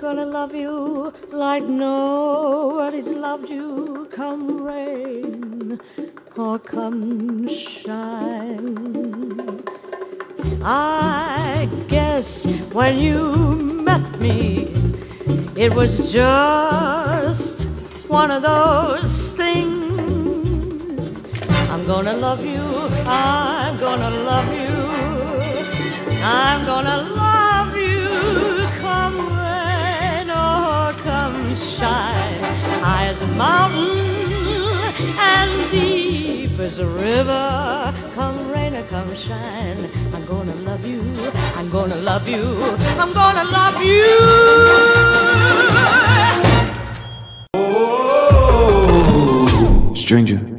gonna love you like nobody's loved you. Come rain or come shine. I guess when you met me, it was just one of those things. I'm gonna love you, I'm gonna love you, I'm gonna love come shine, high as a mountain and deep as a river. Come rain or come shine, I'm gonna love you, I'm gonna love you, I'm gonna love you. Stranger